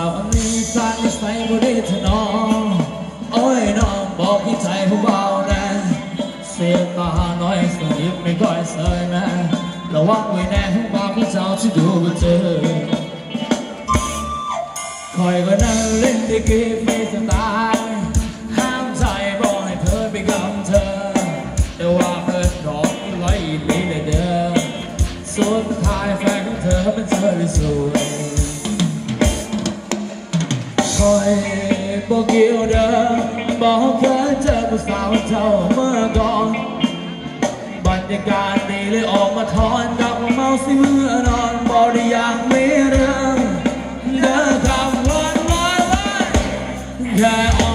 าวันนี้กันใส่บุรีทนองโอ้ยน้องบอกที่ใจผู้เบาแน่เสียตาน้อยสนิทไม่ก้อยเสยแนะระวังไว้แน่ผู้เบาที่เจ้าที่ดูเจอคอยก็นั่งเล่นดีกีียวเดิมบอกเคยเจอผู้สาวเจ้าเมื่อก่อนบรรยากาศดีเลยออกมาถอนดับเมาสิเมื่อนอนบอได้อย่างไม่เรื่องเดินทางวันวันวันแค่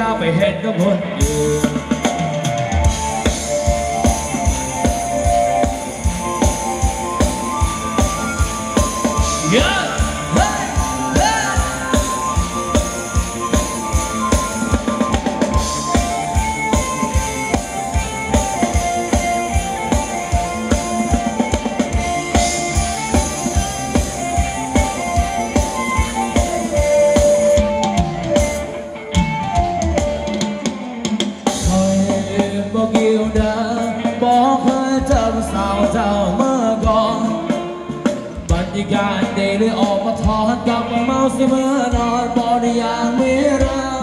อย่าไปเห็นกับคนอื่ ฏิการเดลออกมาทอนกับเมาเสมอนอนบอดอย่างไม่รัก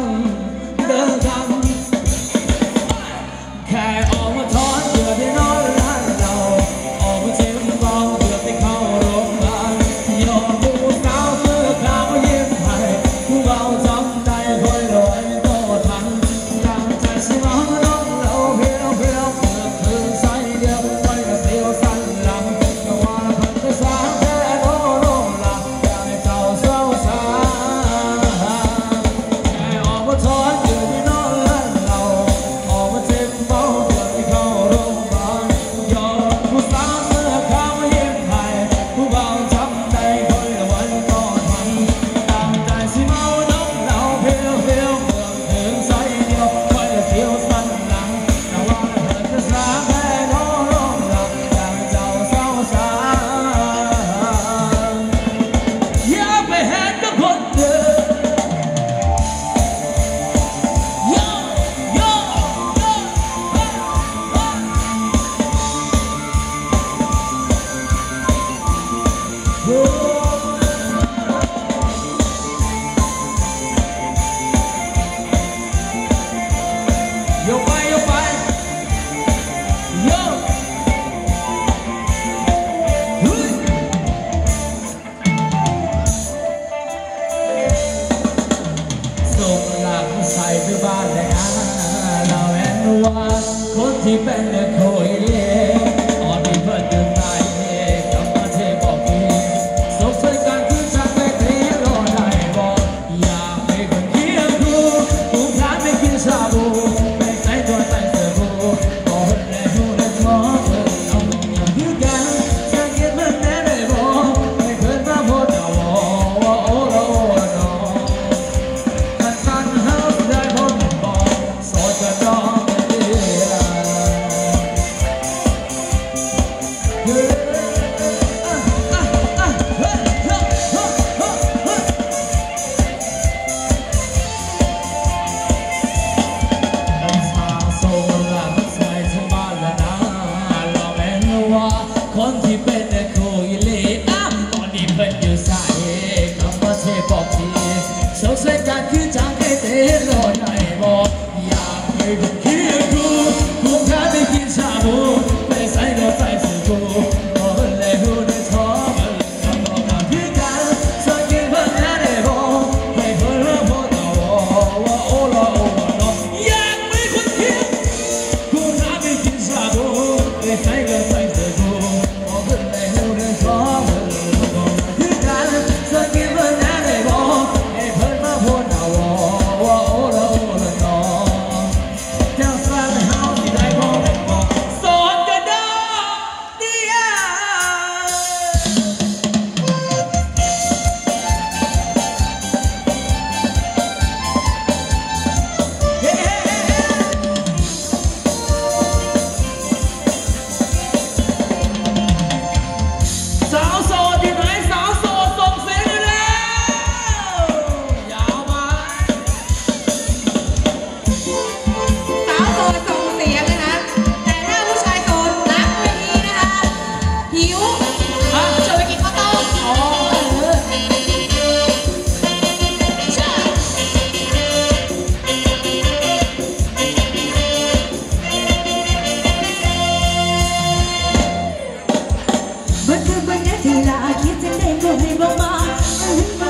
back. sempre reclamar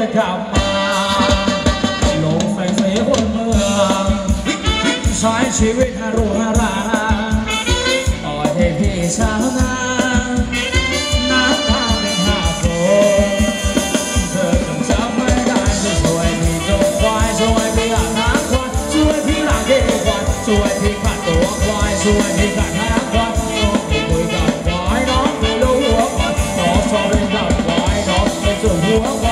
จะกลับมาลงใส่เสียคนเมืองใช้ชีวิตฮารุฮาราปล่อยให้พี่ชาวนาน้ำตาเป็นห้าโฟนเธอคงจำไม่ได้จะช่วยพี่จงควายช่วยพี่อาบน้ำควายช่วยพี่ล้างเกควายช่วยพี่ขัดตัวควายช่วยพี่ขัดน้ำควายน้